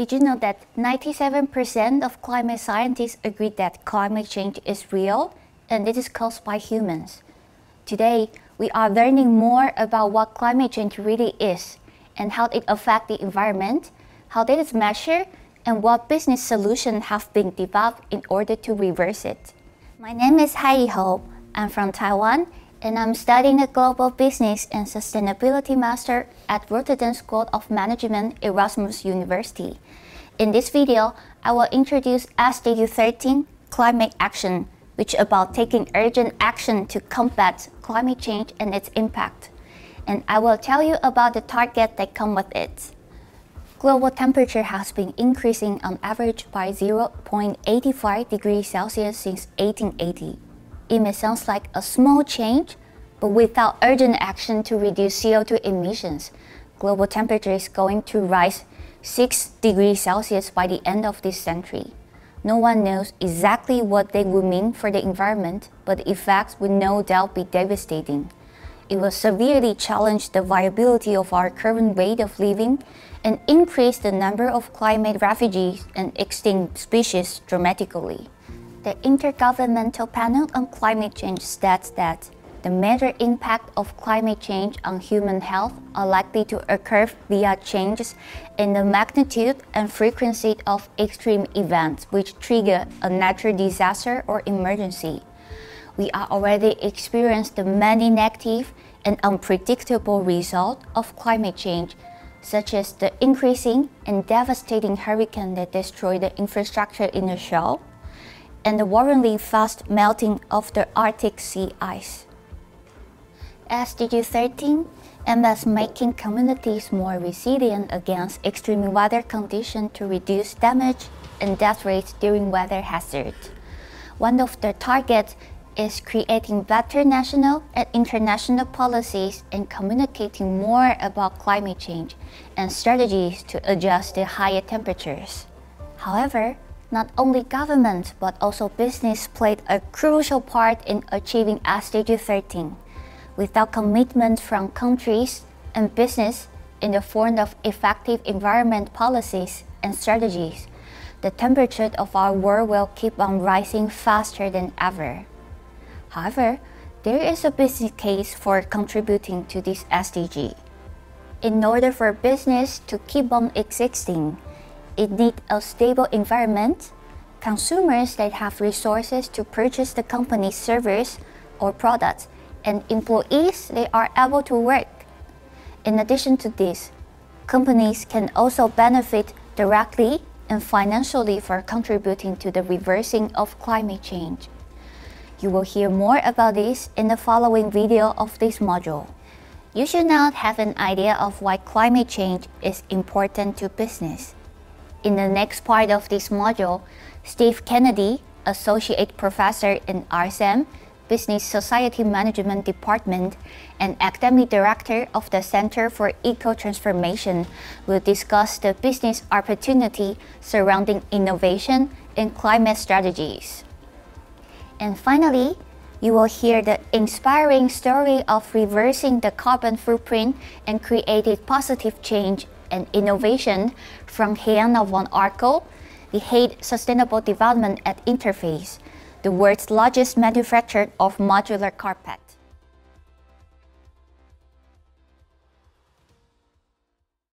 Did you know that 97% of climate scientists agree that climate change is real and it is caused by humans? Today, we are learning more about what climate change really is and how it affects the environment, how it is measured, and what business solutions have been developed in order to reverse it. My name is Heidi Ho. I'm from Taiwan and I'm studying a global business and sustainability master at Rotterdam School of Management Erasmus University. In this video, I will introduce SDG 13 Climate Action, which is about taking urgent action to combat climate change and its impact. And I will tell you about the target that come with it. Global temperature has been increasing on average by 0.85 degrees Celsius since 1880 it may sound like a small change, but without urgent action to reduce CO2 emissions, global temperature is going to rise 6 degrees Celsius by the end of this century. No one knows exactly what they would mean for the environment, but the effects would no doubt be devastating. It will severely challenge the viability of our current way of living and increase the number of climate refugees and extinct species dramatically. The Intergovernmental Panel on Climate Change states that the major impact of climate change on human health are likely to occur via changes in the magnitude and frequency of extreme events which trigger a natural disaster or emergency. We are already experiencing the many negative and unpredictable results of climate change, such as the increasing and devastating hurricane that destroy the infrastructure in the shoal, and the worryingly fast melting of the Arctic sea ice. SDG 13 aims making communities more resilient against extreme weather conditions to reduce damage and death rates during weather hazards. One of the targets is creating better national and international policies and communicating more about climate change and strategies to adjust to higher temperatures. However, not only government but also business played a crucial part in achieving SDG 13. Without commitment from countries and business in the form of effective environment policies and strategies, the temperature of our world will keep on rising faster than ever. However, there is a business case for contributing to this SDG. In order for business to keep on existing, it needs a stable environment, consumers that have resources to purchase the company's service or products, and employees that are able to work. In addition to this, companies can also benefit directly and financially for contributing to the reversing of climate change. You will hear more about this in the following video of this module. You should now have an idea of why climate change is important to business. In the next part of this module, Steve Kennedy, Associate Professor in RSM, Business Society Management Department, and Academic Director of the Center for Eco-Transformation will discuss the business opportunity surrounding innovation and climate strategies. And finally, you will hear the inspiring story of reversing the carbon footprint and creating positive change and innovation from Helena von Arkel, the head sustainable development at Interface, the world's largest manufacturer of modular carpet.